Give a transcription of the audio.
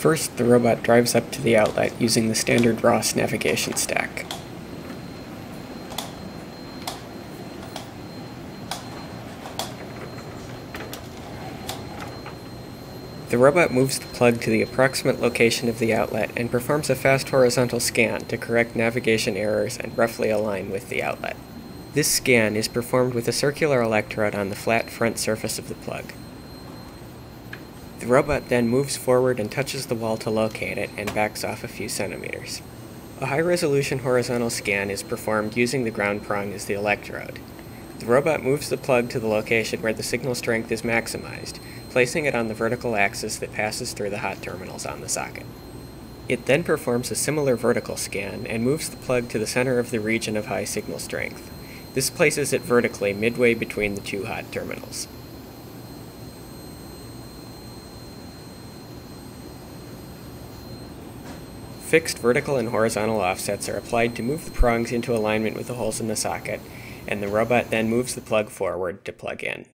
First, the robot drives up to the outlet using the standard ROS navigation stack. The robot moves the plug to the approximate location of the outlet and performs a fast horizontal scan to correct navigation errors and roughly align with the outlet. This scan is performed with a circular electrode on the flat front surface of the plug. The robot then moves forward and touches the wall to locate it and backs off a few centimeters. A high-resolution horizontal scan is performed using the ground prong as the electrode. The robot moves the plug to the location where the signal strength is maximized, placing it on the vertical axis that passes through the hot terminals on the socket. It then performs a similar vertical scan and moves the plug to the center of the region of high signal strength. This places it vertically midway between the two hot terminals. Fixed vertical and horizontal offsets are applied to move the prongs into alignment with the holes in the socket, and the robot then moves the plug forward to plug in.